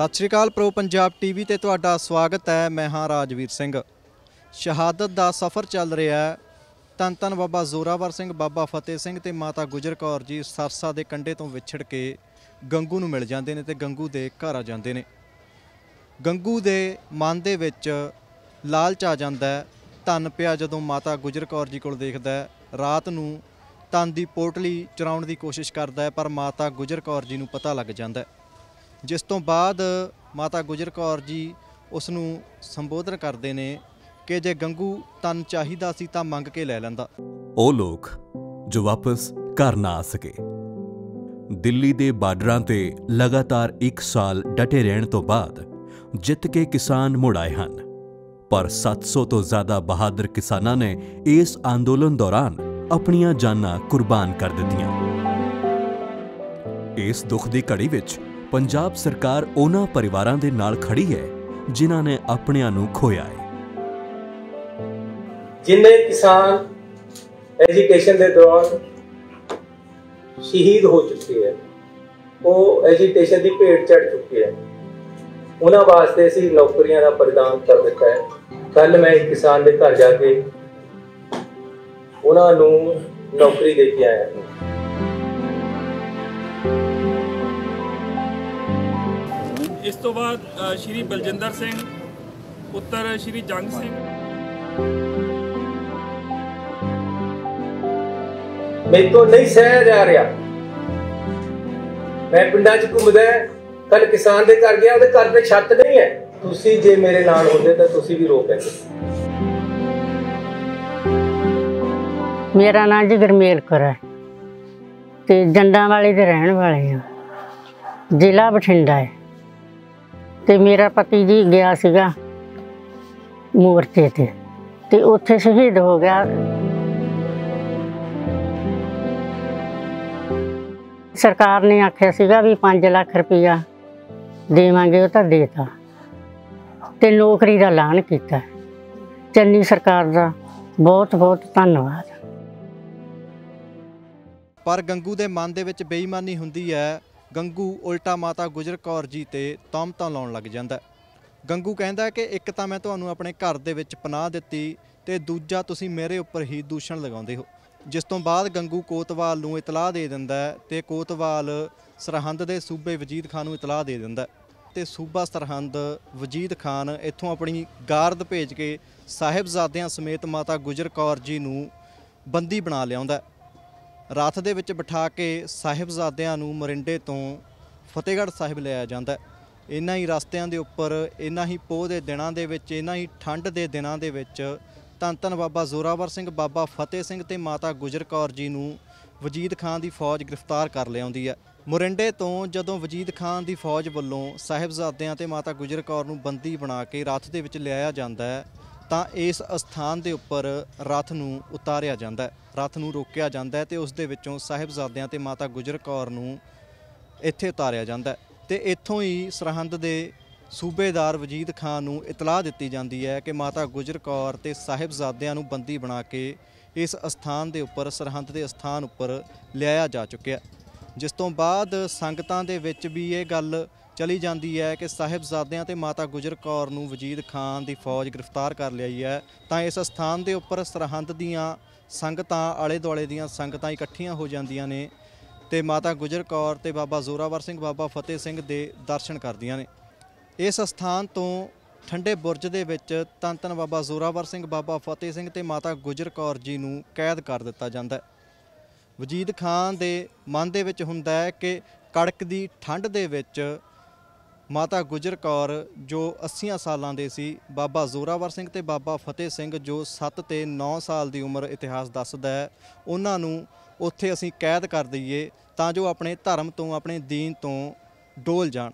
ਸਤਿ ਸ਼੍ਰੀ ਅਕਾਲ ਪ੍ਰੋ ਪੰਜਾਬ ਟੀਵੀ ਤੇ ਤੁਹਾਡਾ ਸਵਾਗਤ ਹੈ। ਮੈਂ ਹਾਂ ਰਾਜਵੀਰ ਸਿੰਘ। ਸ਼ਹਾਦਤ ਦਾ ਸਫ਼ਰ ਚੱਲ ਰਿਹਾ ਹੈ। ਧੰਨ ਧੰਨ ਬਾਬਾ ਜ਼ੋਰਾਵਰ ਸਿੰਘ, ਬਾਬਾ ਫਤਿਹ ਸਿੰਘ ਤੇ ਮਾਤਾ ਗੁਜਰ ਕੌਰ ਜੀ ਸਰਸਾ ਦੇ ਕੰਢੇ ਤੋਂ ਵਿਛੜ ਕੇ ਗੰਗੂ ਨੂੰ ਮਿਲ ਜਾਂਦੇ ਨੇ ਤੇ ਗੰਗੂ ਦੇ ਘਰ ਆ ਜਾਂਦੇ ਨੇ। ਗੰਗੂ ਦੇ ਮਨ ਦੇ ਵਿੱਚ ਲਾਲਚ ਆ ਜਾਂਦਾ ਧਨ ਪਿਆ ਜਦੋਂ ਮਾਤਾ ਗੁਜਰ ਕੌਰ ਜੀ ਕੋਲ ਦੇਖਦਾ ਰਾਤ ਨੂੰ ਧਨ ਦੀ ਪੋਟਲੀ ਚੁਰਾਉਣ ਦੀ ਕੋਸ਼ਿਸ਼ ਕਰਦਾ ਪਰ ਮਾਤਾ ਗੁਜਰ ਕੌਰ ਜੀ ਨੂੰ ਪਤਾ ਲੱਗ ਜਾਂਦਾ ਹੈ। ਜਿਸ ਤੋਂ ਬਾਅਦ ਮਾਤਾ ਗੁਜਰ ਕੌਰ ਜੀ ਉਸ ਨੂੰ ਸੰਬੋਧਨ ਕਰਦੇ ਨੇ ਕਿ ਜੇ ਗੰਗੂ ਤਨ ਚਾਹੀਦਾ ਸੀ ਤਾਂ ਮੰਗ ਕੇ ਲੈ ਲੈਂਦਾ। ਉਹ ਲੋਕ ਜੋ ਵਾਪਸ ਘਰ ਨਾ ਆ ਸਕੇ। ਦਿੱਲੀ ਦੇ ਬਾਰਡਰਾਂ ਤੇ ਲਗਾਤਾਰ 1 ਸਾਲ ਡਟੇ ਰਹਿਣ ਤੋਂ ਬਾਅਦ ਜਿੱਤ ਕੇ ਕਿਸਾਨ ਮੁੜ ਆਏ ਹਨ। ਪਰ 700 ਤੋਂ ਜ਼ਿਆਦਾ ਬਹਾਦਰ ਕਿਸਾਨਾਂ ਨੇ ਇਸ ਅੰਦੋਲਨ ਦੌਰਾਨ ਆਪਣੀਆਂ ਜਾਨਾਂ ਕੁਰਬਾਨ ਕਰ ਦਿੱਤੀਆਂ। ਇਸ ਦੁੱਖ ਦੀ ਘੜੀ ਵਿੱਚ ਪੰਜਾਬ ਸਰਕਾਰ ਉਹਨਾਂ ਪਰਿਵਾਰਾਂ ਦੇ ਨਾਲ ਖੜੀ ਹੈ, ਜਿਨ੍ਹਾਂ ਨੇ ਆਪਣਿਆਂ ਨੂੰ ਖੋਇਆ ਹੈ। ਜਿੰਨੇ ਕਿਸਾਨ ਐਜੀਟੇਸ਼ਨ ਦੇ ਦੌਰਾਨ ਸ਼ਹੀਦ ਹੋ ਚੁੱਕੇ ਹੈ, ਉਹ ਐਜੀਟੇਸ਼ਨ ਦੀ ਭੇਟ ਚੜ ਚੁੱਕੇ ਹੈ। ਉਹਨਾਂ ਵਾਸਤੇ ਅਸੀਂ ਨੌਕਰੀਆਂ ਦਾ ਪ੍ਰਦਾਨ ਕਰ ਦਿੱਤਾ ਹੈ। ਕੱਲ ਮੈਂ ਇੱਕ ਕਿਸਾਨ ਦੇ ਘਰ ਜਾ ਕੇ ਉਹਨਾਂ ਨੂੰ ਨੌਕਰੀ ਦੇ ਕੇ ਆਇਆ ਇਸ ਤੋਂ ਬਾਅਦ ਸ਼੍ਰੀ ਬਲਜਿੰਦਰ ਸਿੰਘ ਪੁੱਤਰ ਸ਼੍ਰੀ ਜੰਗ ਸਿੰਘ। ਤੋਂ ਨਹੀਂ ਸਹਿ ਜਾ ਰਿਹਾ। ਮੈਂ ਪਿੰਡਾਂ 'ਚ ਘੁੰਮਦਾ ਕੱਲ ਕਿਸਾਨ ਦੇ ਘਰ ਗਿਆ ਉਹਦੇ ਘਰ ਤੇ ਛੱਤ ਨਹੀਂ ਹੈ। ਤੁਸੀਂ ਜੇ ਮੇਰੇ ਨਾਲ ਹੁੰਦੇ ਤਾਂ ਤੁਸੀਂ ਵੀ ਰੋ ਪੈਂਦੇ। ਮੇਰਾ ਨਾਂ ਜੀ ਗਰਮੇਲ ਕੌਰ ਹੈ ਤੇ ਜੰਡਾਂ ਵਾਲੇ ਦੇ ਰਹਿਣ ਵਾਲੇ ਆ ਜ਼ਿਲ੍ਹਾ ਬਠਿੰਡਾ ਹੈ। ਤੇ ਮੇਰਾ ਪਤੀ ਜੀ ਗਿਆ ਸੀਗਾ ਮੋਰਚੇ ਤੇ ਤੇ ਉੱਥੇ ਸ਼ਹੀਦ ਹੋ ਗਿਆ। ਸਰਕਾਰ ਨੇ ਆਖਿਆ ਸੀਗਾ ਵੀ 5 ਲੱਖ ਰੁਪਇਆ ਦੇਵਾਂਗੇ, ਉਹ ਤਾਂ ਦੇਤਾ। ਤੇ ਨੌਕਰੀ ਦਾ ਐਲਾਨ ਕੀਤਾ। ਚੰਨੀ ਸਰਕਾਰ ਦਾ ਬਹੁਤ ਬਹੁਤ ਧੰਨਵਾਦ। ਪਰ ਗੰਗੂ ਦੇ ਮਨ ਦੇ ਵਿੱਚ ਬੇਈਮਾਨੀ ਹੁੰਦੀ ਹੈ ਗੰਗੂ ਉਲਟਾ ਮਾਤਾ ਗੁਜਰ ਕੌਰ ਜੀ ਤੇ ਤੌਮਤਾਂ ਲਾਉਣ ਲੱਗ ਜਾਂਦਾ ਗੰਗੂ ਕਹਿੰਦਾ ਕਿ ਇੱਕ ਤਾਂ ਮੈਂ ਤੁਹਾਨੂੰ ਆਪਣੇ ਘਰ ਦੇ ਵਿੱਚ ਪਨਾਹ ਦਿੱਤੀ ਤੇ ਦੂਜਾ ਤੁਸੀਂ ਮੇਰੇ ਉੱਪਰ ਹੀ ਦੂਸ਼ਣ ਲਗਾਉਂਦੇ ਹੋ। ਜਿਸ ਤੋਂ ਬਾਅਦ ਗੰਗੂ ਕੋਤਵਾਲ ਨੂੰ ਇਤਲਾਹ ਦੇ ਦਿੰਦਾ ਹੈ ਤੇ ਕੋਤਵਾਲ ਸਰਹੰਦ ਦੇ ਸੂਬੇ ਵਜੀਦ ਖਾਨ ਨੂੰ ਇਤਲਾਹ ਦੇ ਦਿੰਦਾ ਹੈ। ਤੇ ਸੂਬਾ ਸਰਹੰਦ ਵਜੀਦ ਖਾਨ ਇੱਥੋਂ ਆਪਣੀ ਗਾਰਦ ਭੇਜ ਕੇ ਸਾਹਿਬਜ਼ਾਦਿਆਂ ਸਮੇਤ ਮਾਤਾ ਗੁਜਰ ਕੌਰ ਜੀ ਨੂੰ ਬੰਦੀ ਬਣਾ ਲਿਆਉਂਦਾ ਹੈ। ਰੱਥ ਦੇ ਵਿੱਚ ਬਿਠਾ ਕੇ ਸਾਹਿਬਜ਼ਾਦਿਆਂ ਨੂੰ ਮਰਿੰਡੇ ਤੋਂ ਫਤਿਹਗੜ੍ਹ ਸਾਹਿਬ ਲਿਆਇਆ ਜਾਂਦਾ ਹੈ ਇਨ੍ਹਾਂ ਹੀ ਰਸਤਿਆਂ ਦੇ ਉੱਪਰ ਇਨ੍ਹਾਂ ਹੀ ਪੋਹ ਦੇ ਦਿਨਾਂ ਦੇ ਵਿੱਚ ਇਨ੍ਹਾਂ ਹੀ ਠੰਡ ਦੇ ਦਿਨਾਂ ਦੇ ਵਿੱਚ ਧੰਨ ਧੰਨ ਬਾਬਾ ਜ਼ੋਰਾਵਰ ਸਿੰਘ, ਬਾਬਾ ਫਤਿਹ ਸਿੰਘ ਤੇ ਮਾਤਾ ਗੁਜਰ ਕੌਰ ਜੀ ਨੂੰ ਵਜੀਦ ਖਾਨ ਦੀ ਫੌਜ ਗ੍ਰਿਫਤਾਰ ਕਰ ਲਿਆਉਂਦੀ ਹੈ ਮੁਰਿੰਡੇ ਤੋਂ ਜਦੋਂ ਵਜੀਦ ਖਾਨ ਦੀ ਫੌਜ ਵੱਲੋਂ ਸਾਹਿਬਜ਼ਾਦਿਆਂ ਤੇ ਮਾਤਾ ਗੁਜਰ ਕੌਰ ਨੂੰ ਬੰਦੀ ਬਣਾ ਕੇ ਰੱਥ ਦੇ ਵਿੱਚ ਲਿਆਇਆ ਜਾਂਦਾ ਹੈ ਤਾਂ ਇਸ ਅਸਥਾਨ ਦੇ ਉੱਪਰ ਰਥ ਨੂੰ ਉਤਾਰਿਆ ਜਾਂਦਾ ਹੈ। ਰਥ ਨੂੰ ਰੋਕਿਆ ਜਾਂਦਾ ਹੈ ਤੇ ਉਸ ਦੇ ਵਿੱਚੋਂ ਸਾਹਿਬਜ਼ਾਦਿਆਂ ਤੇ ਮਾਤਾ ਗੁਜਰ ਕੌਰ ਨੂੰ ਇੱਥੇ ਉਤਾਰਿਆ ਜਾਂਦਾ ਹੈ। ਤੇ ਇੱਥੋਂ ਹੀ ਸਰਹੰਦ ਦੇ ਸੂਬੇਦਾਰ ਵਜੀਦ ਖਾਨ ਨੂੰ ਇਤਲਾਹ ਦਿੱਤੀ ਜਾਂਦੀ ਹੈ ਕਿ ਮਾਤਾ ਗੁਜਰ ਕੌਰ ਤੇ ਸਾਹਿਬਜ਼ਾਦਿਆਂ ਨੂੰ ਬੰਦੀ ਬਣਾ ਕੇ ਇਸ ਅਸਥਾਨ ਦੇ ਉੱਪਰ, ਸਰਹੰਦ ਦੇ ਅਸਥਾਨ ਉੱਪਰ ਲਿਆਇਆ ਜਾ ਚੁੱਕਿਆ ਜਿਸ ਤੋਂ ਬਾਅਦ ਸੰਗਤਾਂ ਦੇ ਵਿੱਚ ਵੀ ਇਹ ਗੱਲ ਚਲੀ ਜਾਂਦੀ ਹੈ ਕਿ ਸਾਹਿਬਜ਼ਾਦਿਆਂ ਤੇ ਮਾਤਾ ਗੁਜਰ ਕੌਰ ਨੂੰ ਵਜੀਦ ਖਾਨ ਦੀ ਫੌਜ ਗ੍ਰਿਫਤਾਰ ਕਰ ਲਈ ਹੈ, ਤਾਂ ਇਸ ਸਥਾਨ ਦੇ ਉੱਪਰ ਸਰਹੰਦ ਦੀਆਂ ਸੰਗਤਾਂ ਆਲੇ ਦੁਆਲੇ ਦੀਆਂ ਸੰਗਤਾਂ ਇਕੱਠੀਆਂ ਹੋ ਜਾਂਦੀਆਂ ਨੇ ਤੇ ਮਾਤਾ ਗੁਜਰ ਕੌਰ ਤੇ ਬਾਬਾ ਜ਼ੋਰਾਵਰ ਸਿੰਘ, ਬਾਬਾ ਫਤਿਹ ਸਿੰਘ ਦੇ ਦਰਸ਼ਨ ਕਰਦੀਆਂ ਨੇ। ਇਸ ਸਥਾਨ ਤੋਂ ਠੰਡੇ ਬੁਰਜ ਦੇ ਵਿੱਚ ਧੰਨ ਧੰਨ ਬਾਬਾ ਜ਼ੋਰਾਵਰ ਸਿੰਘ, ਬਾਬਾ ਫਤਿਹ ਸਿੰਘ ਤੇ ਮਾਤਾ ਗੁਜਰ ਕੌਰ ਜੀ ਨੂੰ ਕੈਦ ਕਰ ਦਿੱਤਾ ਜਾਂਦਾ ਹੈ। ਵਜੀਦ ਖਾਨ ਦੇ ਮਨ ਦੇ ਵਿੱਚ ਹੁੰਦਾ ਹੈ ਕਿ ਕੜਕ ਦੀ ਠੰਡ ਦੇ ਵਿੱਚ ਮਾਤਾ ਗੁਜਰ ਕੌਰ ਜੋ 80 ਸਾਲਾਂ ਦੇ ਸੀ, ਬਾਬਾ ਜ਼ੋਰਾਵਰ ਸਿੰਘ ਤੇ ਬਾਬਾ ਫਤਿਹ ਸਿੰਘ ਜੋ 7 ਤੇ 9 ਸਾਲ ਦੀ ਉਮਰ ਇਤਿਹਾਸ ਦੱਸਦਾ ਹੈ, ਉਹਨਾਂ ਨੂੰ ਉੱਥੇ ਅਸੀਂ ਕੈਦ ਕਰ ਦਈਏ ਤਾਂ ਜੋ ਆਪਣੇ ਧਰਮ ਤੋਂ, ਆਪਣੇ ਦੀਨ ਤੋਂ ਡੋਲ ਜਾਣ।